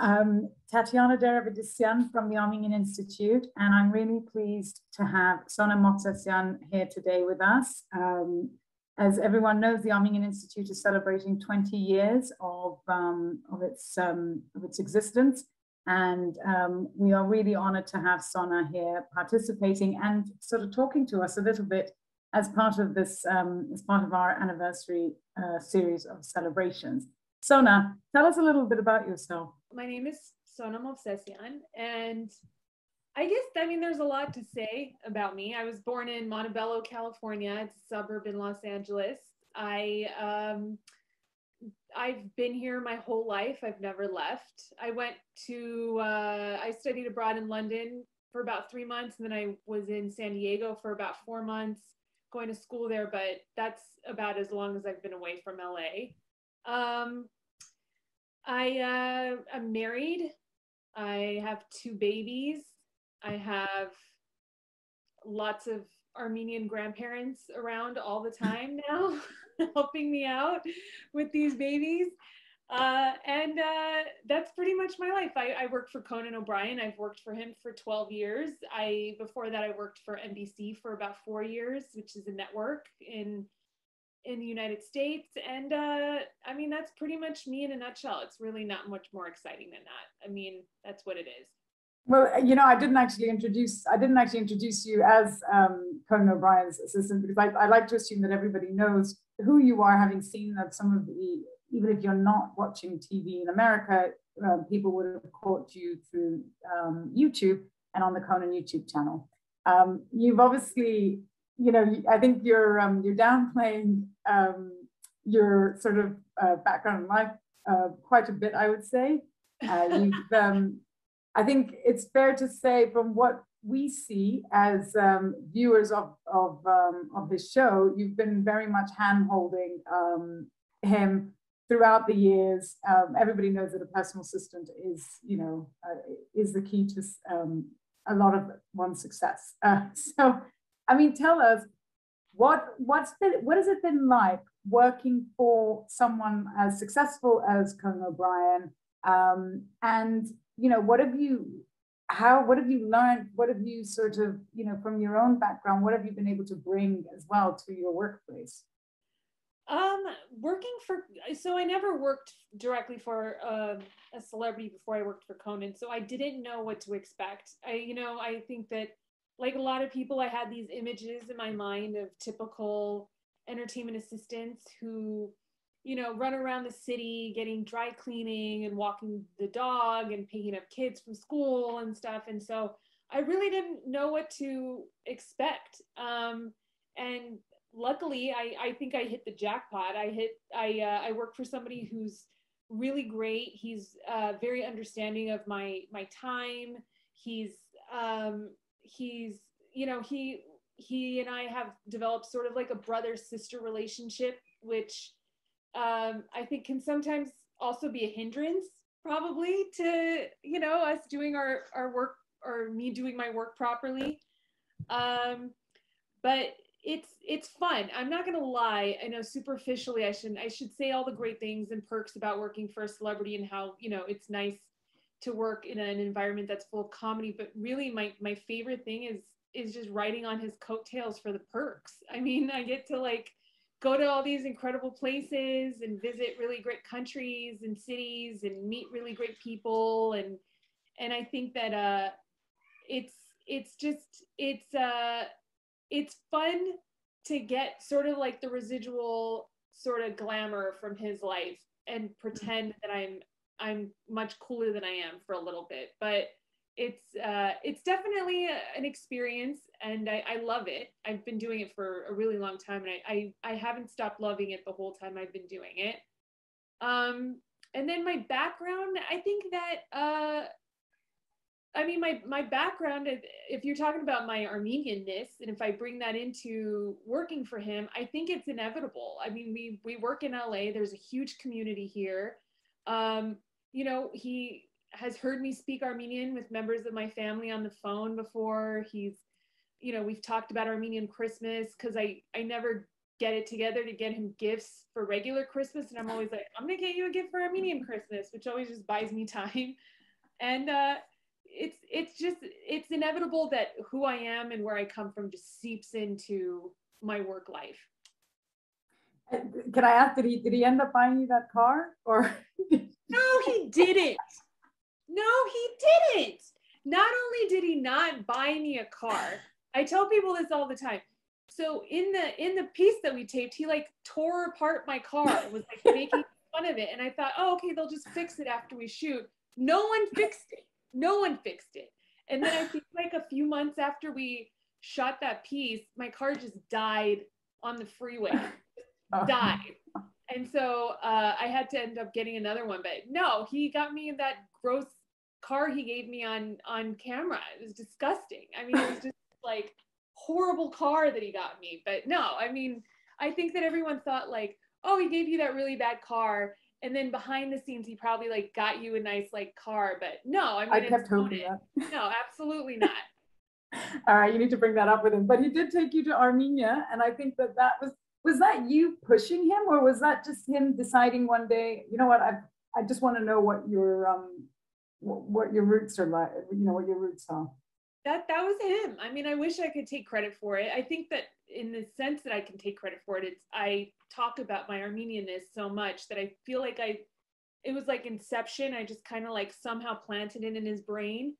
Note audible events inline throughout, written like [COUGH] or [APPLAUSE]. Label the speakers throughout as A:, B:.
A: I'm Tatiana Deravidisyan from the Armenian Institute, and I'm really pleased to have Sona Movsesian here today with us. Um, as everyone knows, the Armenian Institute is celebrating 20 years of, um, of, its, um, of its existence. And um, we are really honored to have Sona here participating and sort of talking to us a little bit as part of this, um, as part of our anniversary uh, series of celebrations. Sona, tell us a little bit about yourself.
B: My name is Sona Movsesian, and I guess, I mean, there's a lot to say about me. I was born in Montebello, California. It's a suburb in Los Angeles. I, um, I've been here my whole life. I've never left. I went to, uh, I studied abroad in London for about three months, and then I was in San Diego for about four months going to school there, but that's about as long as I've been away from LA. Um, I, uh, I'm married. I have two babies. I have lots of Armenian grandparents around all the time [LAUGHS] now, [LAUGHS] helping me out with these babies. Uh, and uh, that's pretty much my life. I, I work for Conan O'Brien. I've worked for him for 12 years. I before that I worked for NBC for about four years, which is a network in in the United States. And uh, I mean that's pretty much me in a nutshell. It's really not much more exciting than that. I mean that's what it is.
A: Well, you know, I didn't actually introduce I didn't actually introduce you as um, Conan O'Brien's assistant because I, I like to assume that everybody knows who you are, having seen that some of the even if you're not watching TV in America, um, people would have caught you through um, YouTube and on the Conan YouTube channel. Um, you've obviously, you know, I think you're um, you're downplaying um, your sort of uh, background in life uh, quite a bit, I would say. Uh, [LAUGHS] um, I think it's fair to say from what we see as um, viewers of of, um, of this show, you've been very much hand holding um, him throughout the years, um, everybody knows that a personal assistant is, you know, uh, is the key to um, a lot of one's success. Uh, [LAUGHS] so, I mean, tell us what what's been what has it been like working for someone as successful as Conan O'Brien, um, and you know, what have you how what have you learned? What have you sort of you know from your own background what have you been able to bring as well to your workplace?
B: Um, working for so I never worked directly for uh, a celebrity before I worked for Conan, so I didn't know what to expect. I, you know, I think that like a lot of people, I had these images in my mind of typical entertainment assistants who, you know, run around the city getting dry cleaning and walking the dog and picking up kids from school and stuff. And so I really didn't know what to expect. Um, and luckily I, I think I hit the jackpot. I hit I uh, I work for somebody who's really great. He's uh, very understanding of my my time. He's um, he's you know he he and I have developed sort of like a brother sister relationship, which um, I think can sometimes also be a hindrance probably to you know us doing our our work or me doing my work properly. Um, but it's it's fun. I'm not gonna lie. I know superficially I should I should say all the great things and perks about working for a celebrity and how you know it's nice to work in an environment that's full of comedy. But really, my my favorite thing is is just riding on his coattails for the perks. I mean, I get to like go to all these incredible places and visit really great countries and cities and meet really great people and and I think that uh it's it's just it's uh it's fun to get sort of like the residual sort of glamour from his life and pretend that I'm I'm much cooler than I am for a little bit. But it's uh, it's definitely a, an experience, and I, I, love it. I've been doing it for a really long time, and I, I I haven't stopped loving it the whole time I've been doing it. Um, and then my background, I think that uh, I mean, my my background, if you're talking about my Armenianness, and if I bring that into working for him, I think it's inevitable. I mean, we we work in LA. There's a huge community here. Um, you know, he has heard me speak Armenian with members of my family on the phone before. He's, you know, we've talked about Armenian Christmas because I I never get it together to get him gifts for regular Christmas. And I'm always like, I'm gonna get you a gift for Armenian Christmas, which always just buys me time. [LAUGHS] And uh, it's it's just it's inevitable that who I am and where I come from just seeps into my work life.
A: Can I ask, did he did he end up buying you that car or? [LAUGHS] [LAUGHS]
B: he didn't. No, he didn't. Not only did he not buy me a car, I tell people this all the time. So in the in the piece that we taped, he like tore apart my car, was like making [LAUGHS] fun of it, and I thought, oh, okay, they'll just fix it after we shoot. No one fixed it. No one fixed it. And then I think like a few months after we shot that piece, my car just died on the freeway. [LAUGHS] Oh. Died. And so uh, I had to end up getting another one. But no, he got me that gross car he gave me on on camera. It was disgusting. I mean, it was [LAUGHS] just like horrible car that he got me. But no, I mean, I think that everyone thought like, oh, he gave you that really bad car and then behind the scenes he probably like got you a nice like car but no i mean
A: i kept hoping that.
B: no absolutely not [LAUGHS]
A: all right you need to bring that up with him but he did take you to armenia and i think that that was was that you pushing him or was that just him deciding one day you know what i i just want to know what your um what your roots are like you know what your roots are
B: that that was him. I mean i wish i could take credit for it. I think that in the sense that i can take credit for it it's i talk about my armenianness so much that i feel like i it was like inception. I just kind of like somehow planted it in his brain.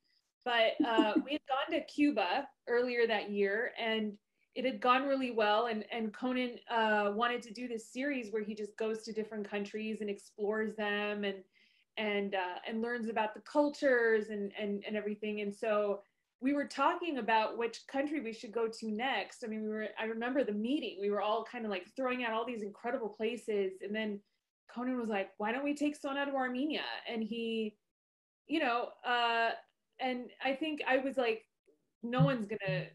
B: But uh, [LAUGHS] we had gone to cuba earlier that year and it had gone really well and and conan uh, wanted to do this series where he just goes to different countries and explores them and and uh, and learns about the cultures and and and everything and so we were talking about which country we should go to next. I mean, we were, I remember the meeting, we were all kind of like throwing out all these incredible places. And then Conan was like, why don't we take Sona to Armenia? And he, you know, uh, and I think I was like, no one's to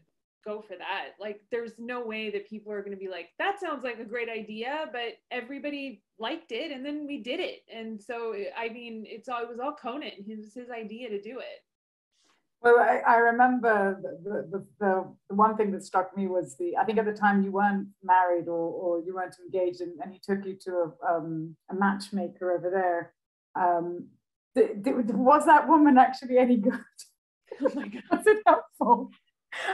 B: go for that. Like, there's no way that people are going to be like, that sounds like a great idea, but everybody liked it. And then we did it. And so, I mean, it's all, it was all Conan. It was his idea to do it.
A: Well, I, I remember the, the, the, the, one thing that struck me was the, I think at the time you weren't married or, or you weren't engaged and, and he took you to a, um, a matchmaker over there. Um, th- th- was that woman actually any good?
B: Oh my God. [LAUGHS]
A: was it helpful?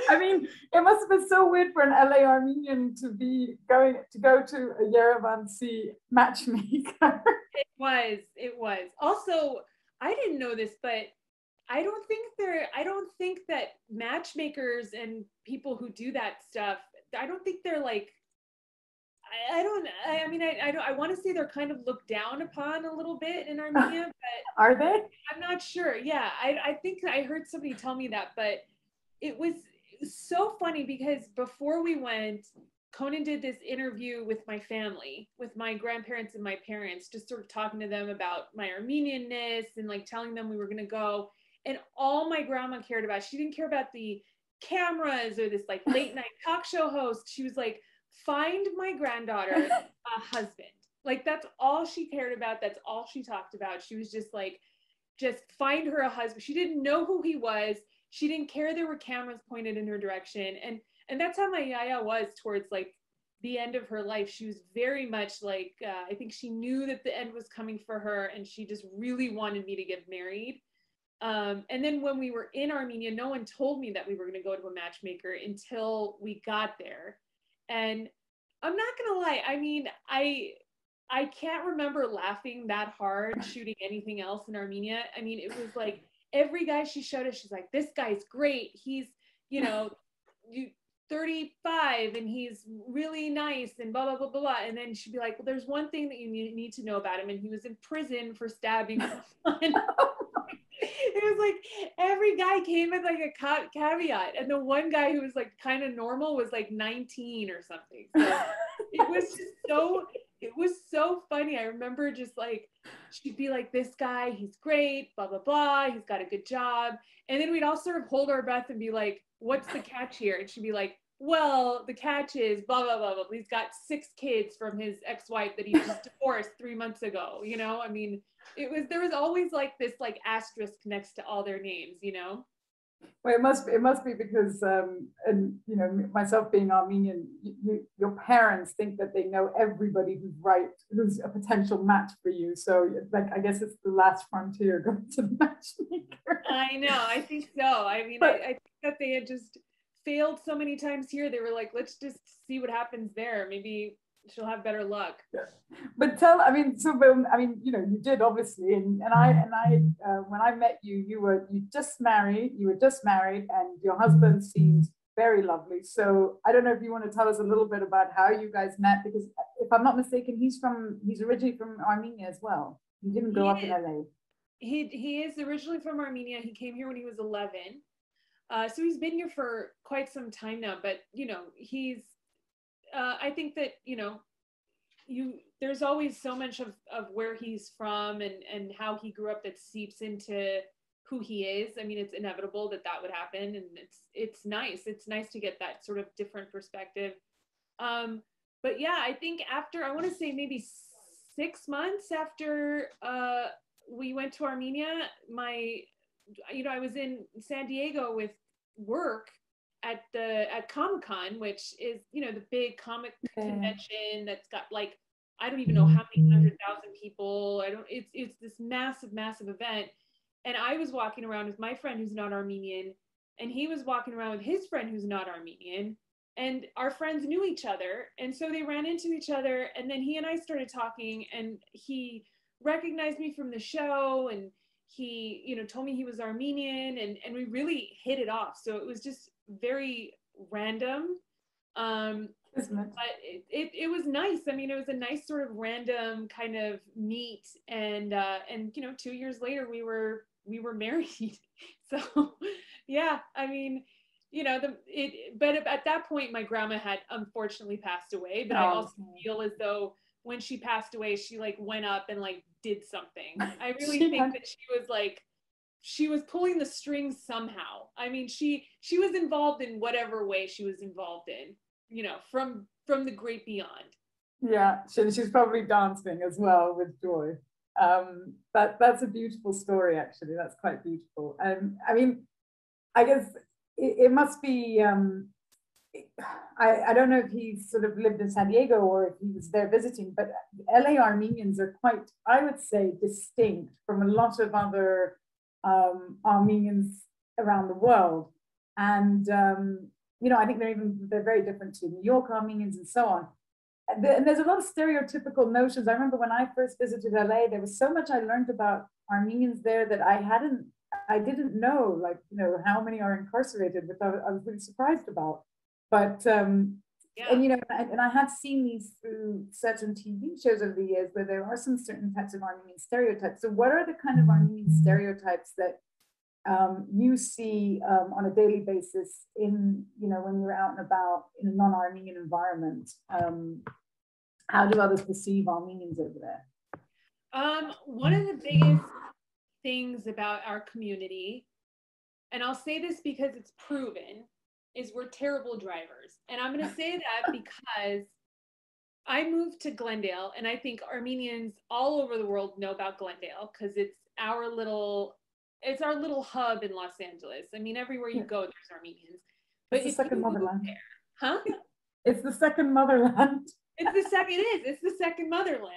A: I mean, it must have been so weird for an LA Armenian to be going to go to a Yerevantsi matchmaker. [LAUGHS]
B: it was, it was. Also, I didn't know this, but I don't think they're I don't think that matchmakers and people who do that stuff, I don't think they're like I, I don't I, I mean I I, don't, I want to say they're kind of looked down upon a little bit in [LAUGHS] Armenia, but
A: are they?
B: I'm not sure. Yeah, I I think I heard somebody tell me that, but it was so funny because before we went, Conan did this interview with my family, with my grandparents and my parents, just sort of talking to them about my Armenianness and like telling them we were going to go. And all my grandma cared about, she didn't care about the cameras or this like late [LAUGHS] night talk show host. She was like, find my granddaughter [LAUGHS] a husband. Like that's all she cared about. That's all she talked about. She was just like, just find her a husband. She didn't know who he was. She didn't care there were cameras pointed in her direction. And and that's how my yaya was towards like the end of her life. She was very much like uh, I think she knew that the end was coming for her, and she just really wanted me to get married. Um, and then when we were in Armenia, no one told me that we were going to go to a matchmaker until we got there. And I'm not going to lie, I mean, I I can't remember laughing that hard shooting anything else in Armenia. I mean, it was like every guy she showed us, she's like, this guy's great. He's, you [LAUGHS] know, you 35 and he's really nice and blah blah blah blah blah. And then she'd be like, Well, there's one thing that you need to know about him, and he was in prison for stabbing [LAUGHS] [LAUGHS] it was like every guy came with like a ca- caveat, and the one guy who was like kind of normal was like 19 or something. So it was just so it was so funny. I remember just like she'd be like, "This guy, he's great, blah blah blah. He's got a good job," and then we'd all sort of hold our breath and be like, "What's the catch here?" And she'd be like, well, the catch is blah blah blah blah. He's got six kids from his ex-wife that he just [LAUGHS] divorced three months ago. You know, I mean, it was there was always like this like asterisk next to all their names. You know.
A: Well, it must be, it must be because, um, and you know, myself being Armenian, you, you, your parents think that they know everybody who's right, who's a potential match for you. So, like, I guess it's the last frontier [LAUGHS] going to the matchmaker.
B: I know. I think so. I mean, but, I, I think that they had just failed so many times here. They were like, let's just see what happens there. Maybe she'll have better luck.
A: Yeah. But tell, I mean, so, I mean, you know, you did obviously, and, and I, and I, uh, when I met you, you were, you just married, you were just married and your husband seemed very lovely. So I don't know if you want to tell us a little bit about how you guys met, because if I'm not mistaken, he's from, he's originally from Armenia as well. He didn't grow he up is, in LA.
B: He, he is originally from Armenia. He came here when he was 11. Uh, so he's been here for quite some time now, but you know, he's uh, I think that you know, you there's always so much of of where he's from and and how he grew up that seeps into who he is. I mean, it's inevitable that that would happen, and it's it's nice. It's nice to get that sort of different perspective. Um, but yeah, I think after I want to say maybe six months after uh, we went to Armenia, my you know I was in San Diego with work at the at Comic Con, which is you know the big comic yeah. convention that's got like I don't even know how many mm-hmm. hundred thousand people. I don't. It's it's this massive massive event, and I was walking around with my friend who's not Armenian, and he was walking around with his friend who's not Armenian, and our friends knew each other, and so they ran into each other, and then he and I started talking, and he recognized me from the show and he you know told me he was armenian and and we really hit it off so it was just very random. Um, but it, it, it, was nice. I mean, it was a nice sort of random kind of meet. And, uh, and, you know, two years later we were, we were [LAUGHS] married. so yeah, I mean, you know, the, it, but at that point my grandma had unfortunately passed away, but oh. I also feel as though when she passed away, she like went up and like did something. I really [LAUGHS] think that she was like, she was pulling the strings somehow. I mean, she she was involved in whatever way she was involved in, you know, from from the great beyond.
A: Yeah, she, she's probably dancing as well with joy. Um, that that's a beautiful story, actually. That's quite beautiful. Um, I mean, I guess it, it must be. Um, I, I don't know if he sort of lived in San Diego or if he was there visiting, but LA Armenians are quite, I would say, distinct from a lot of other um, Armenians around the world. And, um, you know, I think they're even, they're very different to New York Armenians and so on. And, there's a lot of stereotypical notions. I remember when I first visited LA, there was so much I learned about Armenians there that I hadn't, I didn't know, like, you know, how many are incarcerated, which I, I was really surprised about. But um, yeah. And you know, and I have seen these through certain TV shows over the years where there are some certain types of Armenian stereotypes. So, what are the kind of Armenian stereotypes that um, you see um, on a daily basis in, you know, when you're out and about in a non-Armenian environment? Um, how do others perceive Armenians over there?
B: Um, one of the biggest things about our community, and I'll say this because it's proven, is we're terrible drivers. And I'm going to say that because I moved to Glendale, and I think Armenians all over the world know about Glendale because it's our little it's our little hub in Los Angeles. I mean, everywhere you go, there's Armenians.
A: But it's the second motherland. There,
B: huh?
A: It's the second motherland.
B: it's the second. It is. It's the second motherland.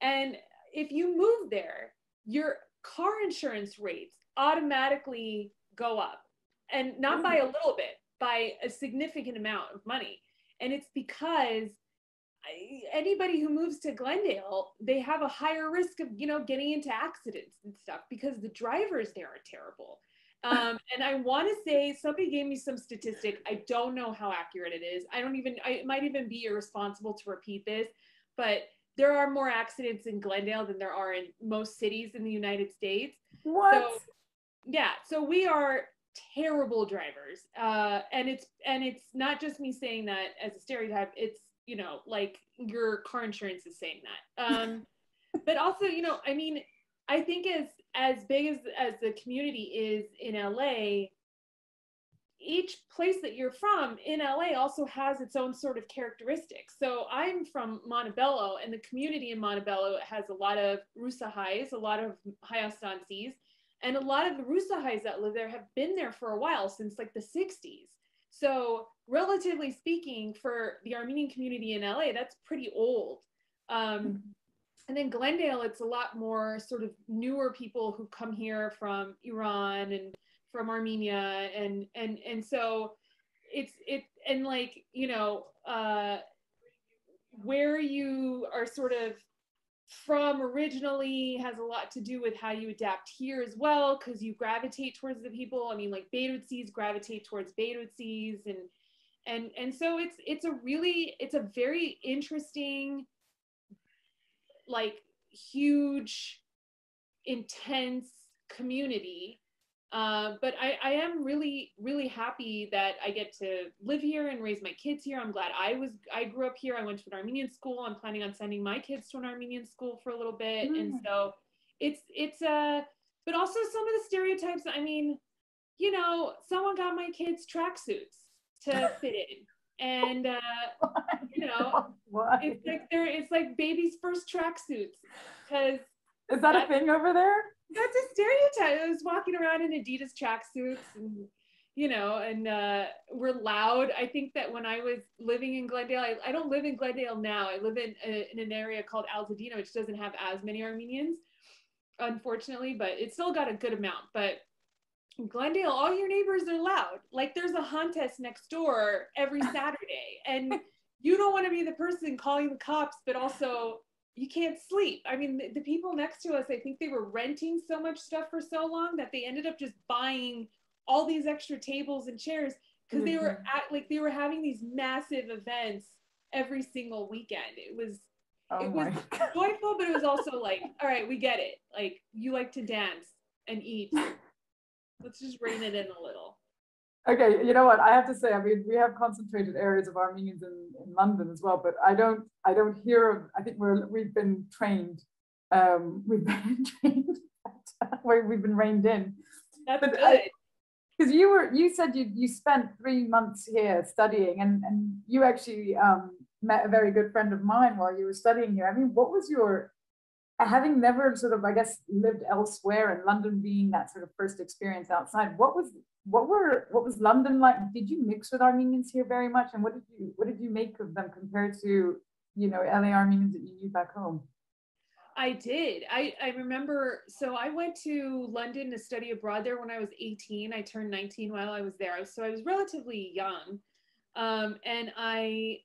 B: And if you move there, your car insurance rates automatically go up, and not by a little bit, by a significant amount of money. And it's because anybody who moves to Glendale, they have a higher risk of, you know, getting into accidents and stuff because the drivers there are terrible. [LAUGHS] Um, and I want to say somebody gave me some statistic. I don't know how accurate it is. I don't even, I, it might even be irresponsible to repeat this, but there are more accidents in Glendale than there are in most cities in the United States.
A: What?
B: So, yeah. So we are terrible drivers. Uh, and it's and it's not just me saying that as a stereotype. It's you know like your car insurance is saying that. Um, [LAUGHS] but also you know I mean I think as as big as as the community is in LA, each place that you're from in LA also has its own sort of characteristics. So I'm from Montebello, and the community in Montebello has a lot of Rusahais, a lot of high Hayastansis, And a lot of the Rusahais that live there have been there for a while, since like the 60s. So, relatively speaking, for the Armenian community in LA, that's pretty old. Um, mm-hmm. and then Glendale, it's a lot more sort of newer people who come here from Iran and from Armenia, and and and so it's it and like you know uh, where you are sort of from originally has a lot to do with how you adapt here as well because you gravitate towards the people. I mean like Beirutsis gravitate towards Beirutsis and and and so it's it's a really it's a very interesting like huge intense community uh, but I, I am really really happy that i get to live here and raise my kids here. I'm glad i was i grew up here. I went to an armenian school. I'm planning on sending my kids to an armenian school for a little bit. Mm. and so it's it's uh but also some of the stereotypes i mean you know someone got my kids tracksuits to [LAUGHS] fit in. And uh you know [LAUGHS] it's like there it's like baby's first tracksuits. Because
A: is that a thing over there
B: that's a stereotype. I was walking around in Adidas tracksuits and you know, and uh, we're loud. I think that when I was living in Glendale, I, I don't live in Glendale now. I live in, a, in an area called Altadena, which doesn't have as many Armenians, unfortunately, but it's still got a good amount. But Glendale, all your neighbors are loud. Like there's a Hontes next door every [LAUGHS] Saturday, and you don't want to be the person calling the cops, but also you can't sleep. I mean, the, the, people next to us, I think they were renting so much stuff for so long that they ended up just buying all these extra tables and chairs because mm-hmm. they were mm-hmm. at like they were having these massive events every single weekend. It was oh it was God. [LAUGHS] joyful, but it was also like, all right, we get it. Like you like to dance and eat. Let's just rein it in a little.
A: Okay, you know what? I have to say, I mean, we have concentrated areas of Armenians in, in London as well, but I don't, I don't hear of. I think we're we've been trained, um, [LAUGHS] we've been trained, we've been reined in.
B: That's but good.
A: Because you were, you said you you spent three months here studying, and and you actually um, met a very good friend of mine while you were studying here. I mean, what was your having never sort of, I guess, lived elsewhere and London being that sort of first experience outside, what was what were what was London like? Did you mix with Armenians here very much, and what did you what did you make of them compared to you know LA Armenians that you knew back home?
B: I did. I, I remember. So I went to London to study abroad there when I was 18. I turned 19 while I was there. So I was relatively young. Um, and I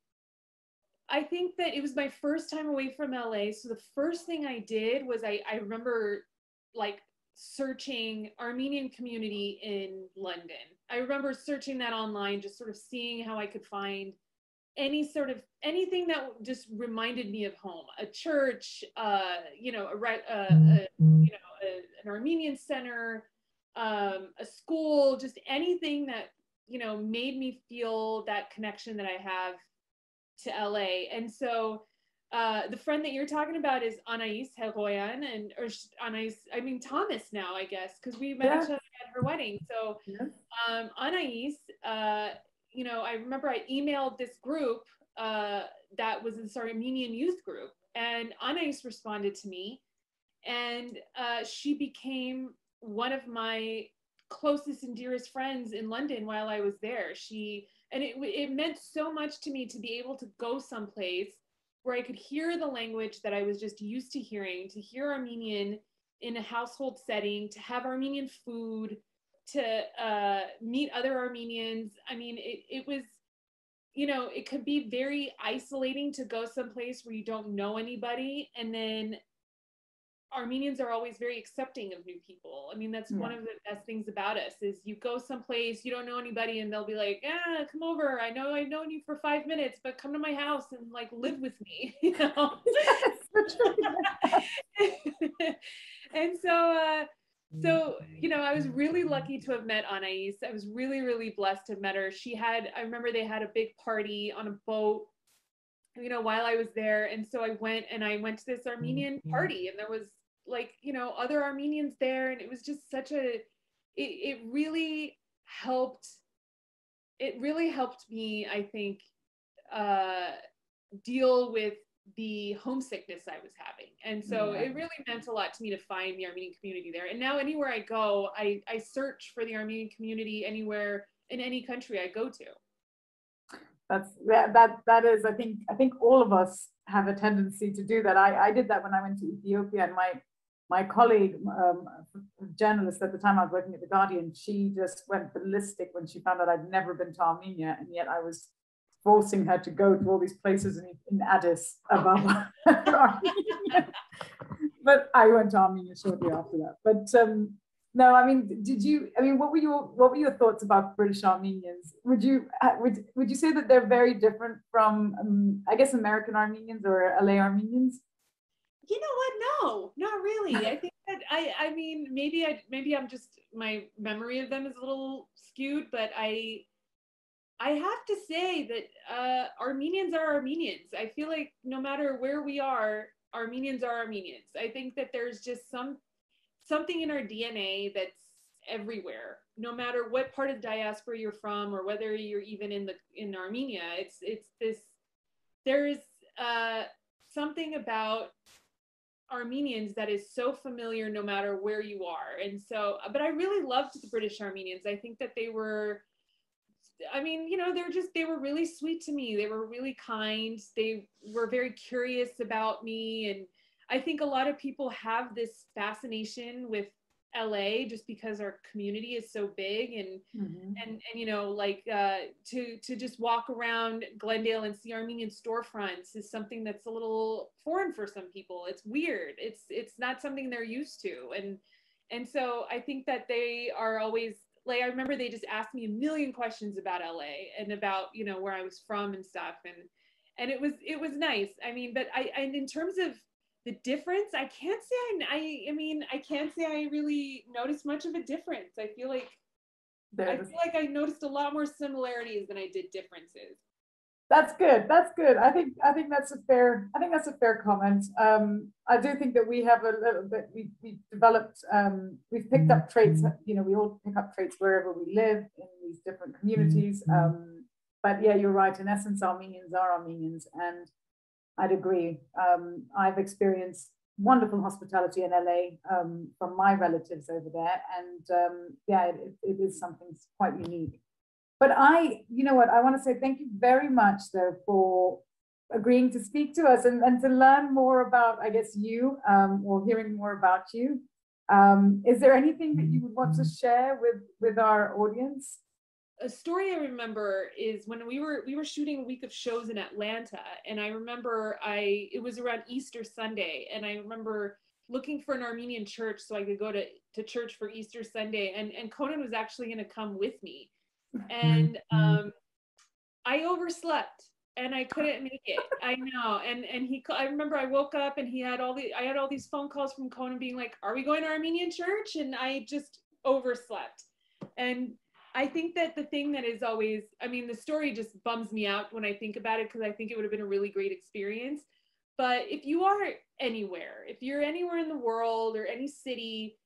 B: I think that it was my first time away from LA. So the first thing I did was I, I remember like searching Armenian community in London. I remember searching that online, just sort of seeing how I could find any sort of anything that just reminded me of home a church uh you know a, uh, a you know a, an armenian center um a school just anything that you know made me feel that connection that i have to la and so uh, the friend that you're talking about is Anais Heroyan and or Anais, I mean Thomas now, I guess, because we met yeah. each other at her wedding. So yeah. um, Anais, uh, you know, I remember I emailed this group uh, that was this Armenian youth group, and Anais responded to me, and uh, she became one of my closest and dearest friends in London while I was there. She and it it meant so much to me to be able to go someplace where I could hear the language that I was just used to hearing, to hear Armenian in a household setting, to have Armenian food, to uh, meet other Armenians. I mean, it, it was, you know, it could be very isolating to go someplace where you don't know anybody and then Armenians are always very accepting of new people. I mean, that's yeah. one of the best things about us is you go someplace, you don't know anybody, and they'll be like, "Yeah, come over. I know I've known you for five minutes, but come to my house and like live with me." [LAUGHS] You know. [LAUGHS] and so, uh, so you know, I was really lucky to have met Anais. I was really, really blessed to have met her. She had, I remember they had a big party on a boat you know while i was there and so i went and i went to this armenian mm-hmm. party and there was like you know other armenians there and it was just such a it, it really helped it really helped me i think uh deal with the homesickness I was having. And so yeah. it really meant a lot to me to find the Armenian community there. And now anywhere I go, I, I search for the Armenian community anywhere in any country I go to.
A: That's that, that that is I think I think all of us have a tendency to do that. I, I did that when I went to Ethiopia and my my colleague, um, journalist at the time I was working at The Guardian, she just went ballistic when she found out I'd never been to Armenia, and yet I was forcing her to go to all these places in, in Addis Ababa. [LAUGHS] but I went to Armenia shortly after that. But um, no, I mean, did you? I mean, what were your what were your thoughts about British Armenians? Would you uh, would would you say that they're very different from, um, I guess, American Armenians or LA Armenians?
B: You know what? No, not really. I think that I I mean maybe I maybe I'm just my memory of them is a little skewed, but I I have to say that uh, Armenians are Armenians. I feel like no matter where we are, Armenians are Armenians. I think that there's just some something in our DNA that's everywhere. No matter what part of the diaspora you're from, or whether you're even in the in Armenia, it's it's this. There's uh, something about Armenians that is so familiar no matter where you are. And so, but I really loved the British Armenians. I think that they were I mean, you know, they're just, they were really sweet to me. They were really kind. They were very curious about me. And I think a lot of people have this fascination with LA just because our community is so big and mm-hmm. and and you know like uh, to to just walk around Glendale and see Armenian storefronts is something that's a little foreign for some people. It's weird. It's it's not something they're used to and and so I think that they are always like I remember they just asked me a million questions about LA and about you know where I was from and stuff and and it was it was nice. I mean, but I and in terms of the difference, I can't say I I, I mean I can't say I really noticed much of a difference. I feel like I feel like I noticed a lot more similarities than I did differences
A: that's good. That's good. I think I think that's a fair. I think that's a fair comment. Um, I do think that we have a little bit. We we developed. Um, we've picked up traits. You know, we all pick up traits wherever we live in these different communities. Mm-hmm. Um, but yeah, you're right. In essence, Armenians are Armenians, and I'd agree. Um, I've experienced wonderful hospitality in LA um, from my relatives over there, and um, yeah, it, it is something quite unique. But I, you know what, I want to say thank you very much, though, for agreeing to speak to us and, and to learn more about, I guess, you um, or hearing more about you. Um, is there anything that you would want to share with, with our audience?
B: A story I remember is when we were we were shooting a week of shows in Atlanta, and I remember I it was around Easter Sunday, and I remember looking for an Armenian church so I could go to to church for Easter Sunday, and and Conan was actually going to come with me, and mm-hmm. um, I overslept and I couldn't make it. I know. And and he I remember I woke up and he had all the I had all these phone calls from Conan being like, "Are we going to Armenian church?" And I just overslept. And I think that the thing that is always I mean, the story just bums me out when I think about it because I think it would have been a really great experience. But if you are anywhere, if you're anywhere in the world or any city,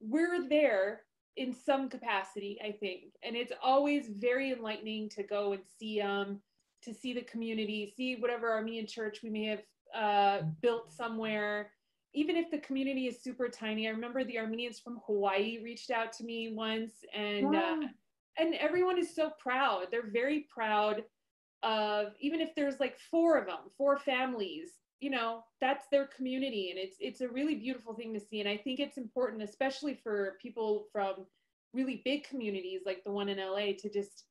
B: we're there in some capacity, I think. And it's always very enlightening to go and see um to see the community, see whatever Armenian church we may have uh, built somewhere. Even if the community is super tiny, I remember the Armenians from Hawaii reached out to me once, and wow. uh, and everyone is so proud. They're very proud of even if there's like four of them, four families you know that's their community and it's it's a really beautiful thing to see and i think it's important especially for people from really big communities like the one in la to just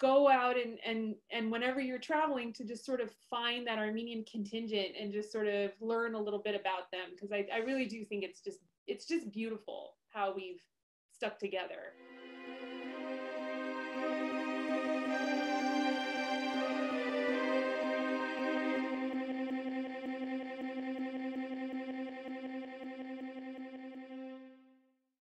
B: go out and and and whenever you're traveling to just sort of find that armenian contingent and just sort of learn a little bit about them because I, I really do think it's just it's just beautiful how we've stuck together